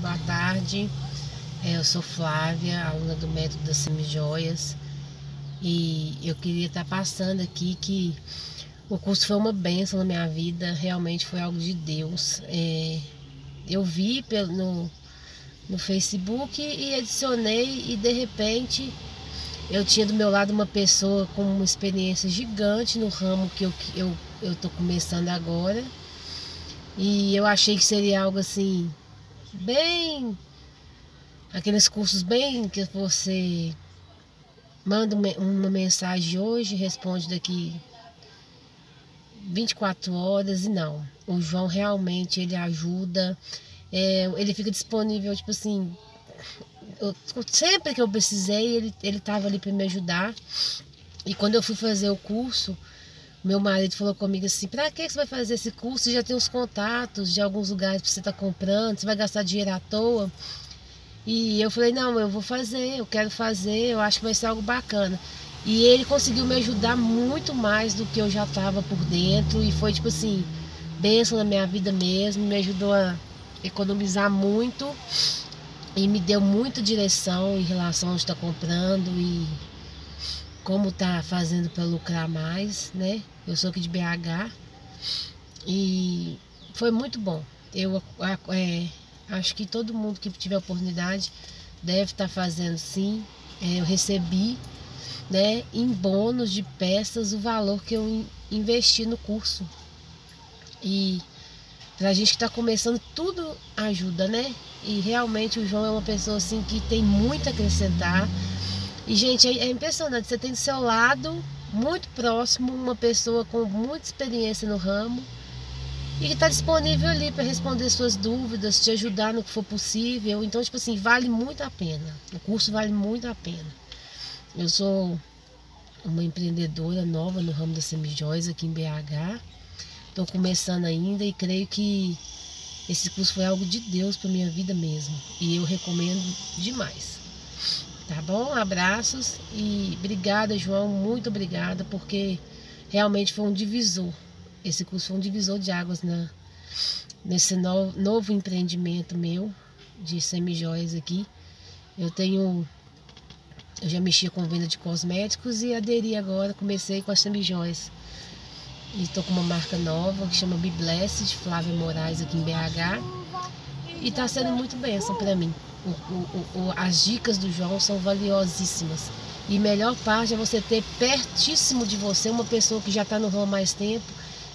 boa tarde. É, eu sou Flávia, aluna do método das semijoias. E eu queria estar passando aqui que o curso foi uma benção na minha vida, realmente foi algo de Deus. É, eu vi pelo, no, no Facebook e adicionei e de repente eu tinha do meu lado uma pessoa com uma experiência gigante no ramo que eu, eu, eu tô começando agora. E eu achei que seria algo assim, bem. Aqueles cursos bem que você manda uma mensagem hoje, responde daqui 24 horas e não. O João realmente ele ajuda, é, ele fica disponível, tipo assim, eu, sempre que eu precisei, ele ele estava ali para me ajudar. E quando eu fui fazer o curso, meu marido falou comigo assim: para que você vai fazer esse curso? Você já tem os contatos de alguns lugares que você está comprando, você vai gastar dinheiro à toa. E eu falei: não, eu vou fazer, eu quero fazer, eu acho que vai ser algo bacana. E ele conseguiu me ajudar muito mais do que eu já estava por dentro. E foi tipo assim, benção na minha vida mesmo, me ajudou a economizar muito e me deu muita direção em relação ao que está comprando e como tá fazendo para lucrar mais, né? Eu sou aqui de BH e foi muito bom. Eu é, acho que todo mundo que tiver oportunidade deve estar tá fazendo sim. É, eu recebi né, em bônus de peças o valor que eu investi no curso. E pra gente que está começando, tudo ajuda, né? E realmente o João é uma pessoa assim que tem muito a acrescentar. E, gente, é, é impressionante. Você tem do seu lado, muito próximo, uma pessoa com muita experiência no ramo e que está disponível ali para responder suas dúvidas, te ajudar no que for possível. Então, tipo assim, vale muito a pena. O curso vale muito a pena. Eu sou uma empreendedora nova no ramo das semijóias aqui em BH. Estou começando ainda e creio que esse curso foi algo de Deus para minha vida mesmo. E eu recomendo demais. Tá bom? Abraços e obrigada, João, muito obrigada, porque realmente foi um divisor. Esse curso foi um divisor de águas na, nesse no, novo empreendimento meu de semijóias aqui. Eu tenho. Eu já mexia com venda de cosméticos e aderi agora, comecei com as semijóias. E estou com uma marca nova que chama Be Blessed, Flávia Moraes aqui em BH. E está sendo muito bênção para mim o, o, as dicas do João são valiosíssimas. E melhor parte é você ter pertíssimo de você uma pessoa que já está no ramo mais tempo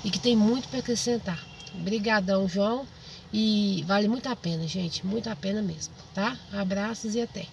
e que tem muito para acrescentar. Obrigadão, João. E vale muito a pena, gente. Muito a pena mesmo, tá? Abraços e até.